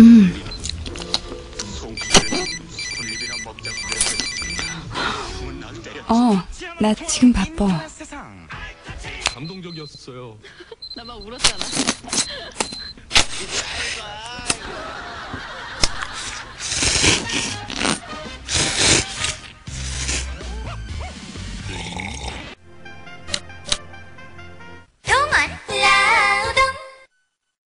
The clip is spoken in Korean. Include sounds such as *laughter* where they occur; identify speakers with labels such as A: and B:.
A: 음. 어, 나 지금 바빠.
B: 감동적이었어요. *laughs*
C: 나 막 울었잖아. *laughs*